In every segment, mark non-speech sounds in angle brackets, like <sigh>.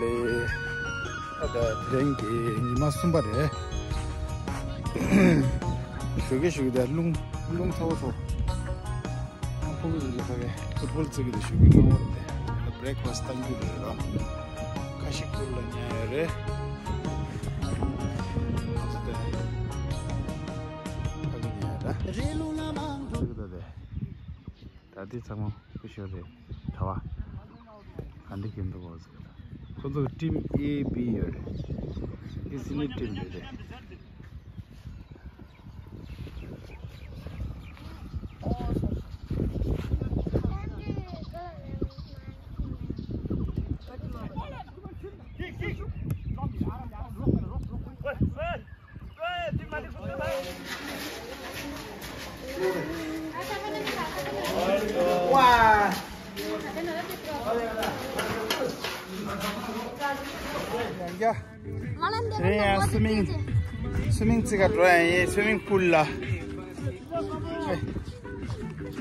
le ada rengi ni masumbare shoge shoge da lung lung thawo so 한국에 이렇게 풋볼 쪽에도 쇼게 먹었는데 브레이크파스트 한 줄로 가시콜라냐를 어쨌든 확인해야라 저기다 돼 다디 상어 그셔래 좋아 간디 김도 Sonuçta team A, B yer. is team it Wah. Wow. क्या अरे यार swimming swimming से कर रहे हैं ये swimming पूल ला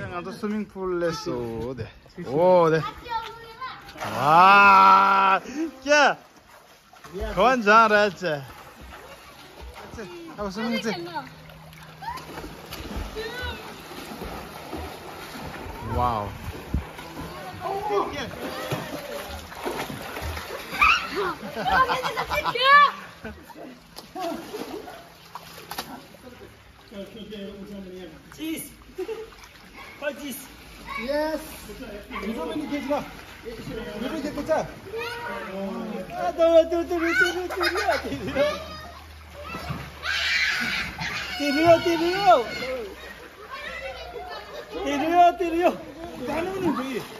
यहाँ तो स्विमिंग पूल है सो दे ओ दे वाह क्या कौन जा रहा है अब स्विमिंग से वाह Tidur yuk, tidur yuk, tidur yuk, tidur yuk.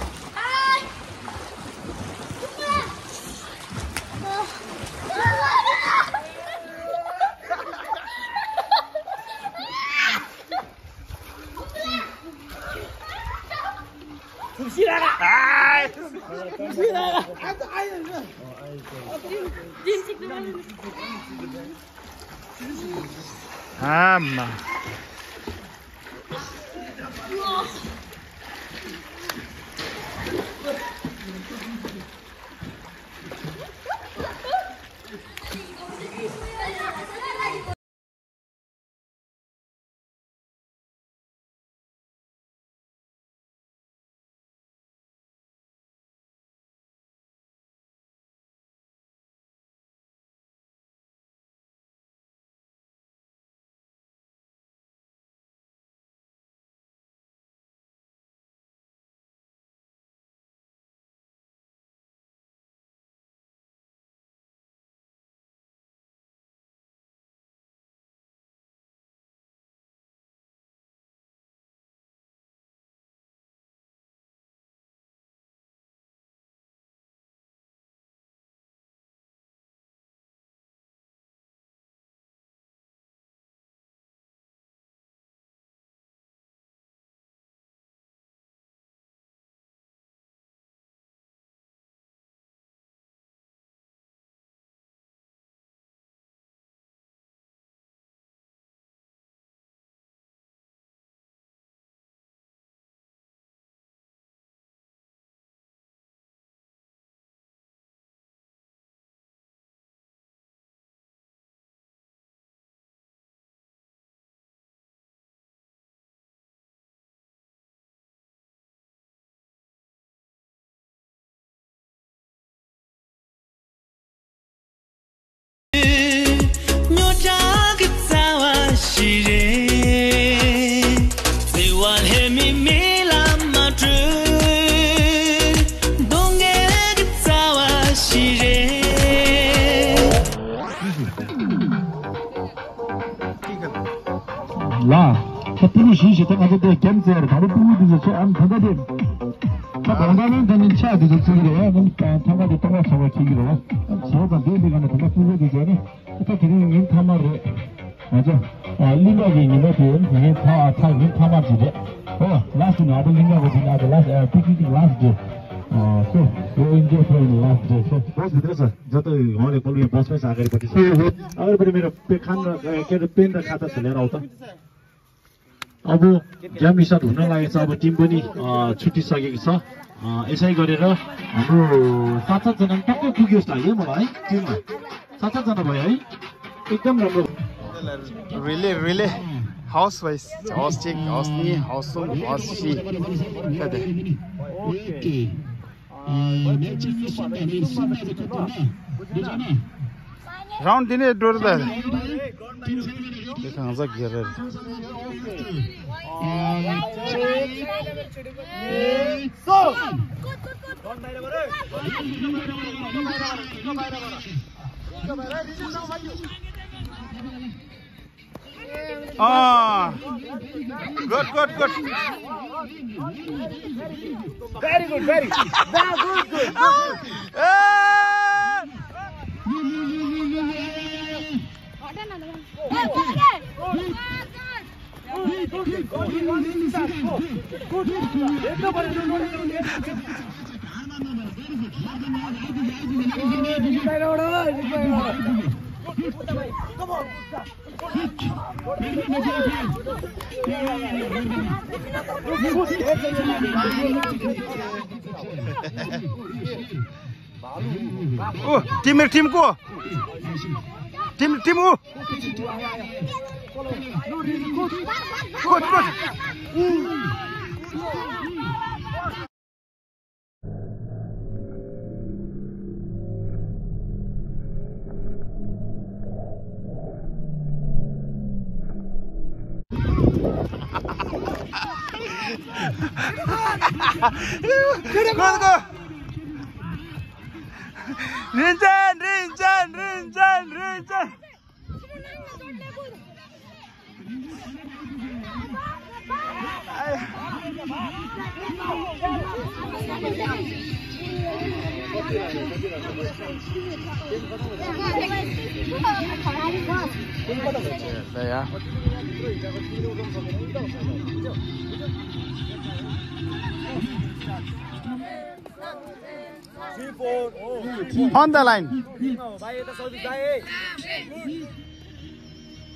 Ha. 라 ᱛᱟᱯᱤᱱᱤ ᱥᱤᱥᱮ ᱛᱟᱜᱟ ᱫᱮ ᱠᱮᱢᱡᱮᱨ ᱫᱟᱨᱮ ᱯᱩᱨᱩ ᱫᱤᱡᱮ ᱪᱮ ᱟᱢ ᱛᱟᱜᱟ ᱫᱮ ᱛᱟ ᱵᱟᱝᱜᱟᱱ ᱫᱟᱱᱤ ᱪᱟ ᱫᱤᱡᱮ ᱪᱤᱜᱤᱨᱮ ᱟᱢ ᱛᱟᱜᱟ ᱫᱮ ᱛᱟᱜᱟ ᱥᱚᱣᱟ ᱪᱤᱜᱤᱨᱮ ᱥᱚᱣᱟ ᱫᱮ ᱫᱤᱜᱟᱱ ᱛᱟᱜᱟ ᱯᱩᱨᱩ ᱫᱤᱡᱮ ᱱᱮ ᱛᱟ ᱛᱤᱨᱤ ᱧᱤᱱ ᱛᱟᱢᱟᱨ ᱨᱮ ᱟᱡᱟ ᱞᱤᱵᱟᱜᱤ ᱧᱤᱱᱟ ᱛᱮ ᱧᱤᱱ ᱛᱟ ᱟᱛᱷᱟ ᱧᱤᱱ ᱛᱟᱢᱟᱨ ᱡᱤᱨᱮ हो लास्ट हुनु अब लिङ्गाको दिन अब last picnic last day so India from last day छ जतै उहाँले कोलबी बसमै छ अगाडिपट्टि छ अगाडिपट्टि मेरो खान र के अरे पेन र खाता छ लिएर आऊ त अब गेम स्टार्ट हुन लागेको छ अब टिम पनि छुटिसकेको छ यसै गरेर हाम्रो सात सातजना टक्कै पुग्यो जस्तो लाग्यो मलाई टिममा सात सातजना भयो है एकदम राम्रो relay relay Hausweis, Haustick, Hausni, Hausum, Hausi. Fede. Okay. Round dine durdular. Dekanıza girer. So. Bayra bayra. Bayra bayra. Good good good Very good, very good. Good, good, team मेरो टिमको। टिम टिम ऊ coach coach. 그래도 린잔 린잔 린잔 린잔 final, check there, check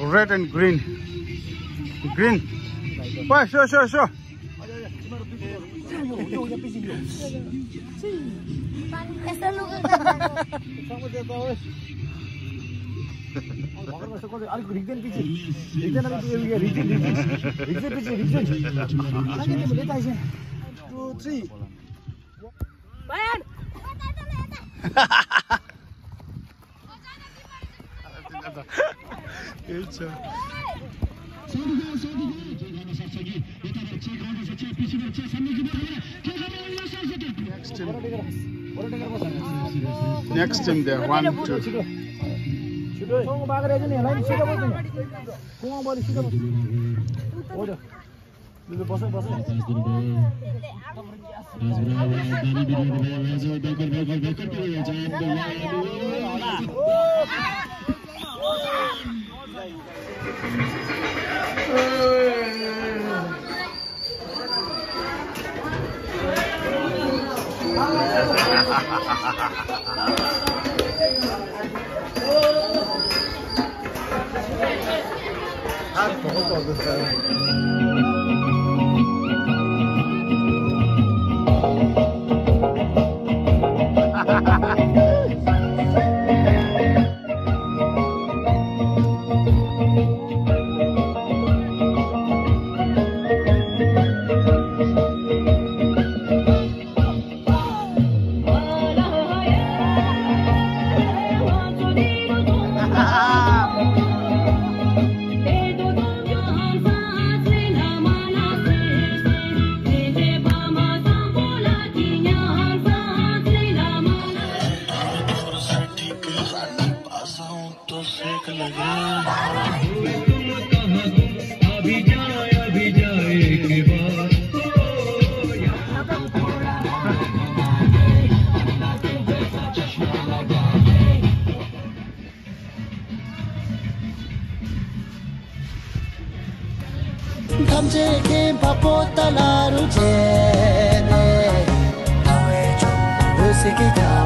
red and green. Green. Wah show show show. Bayan! <laughs> होला नि सिधा बस्नु कुमा 哈哈哈！他多高的身？samje kem papo talaru je ne awe jo usiki ja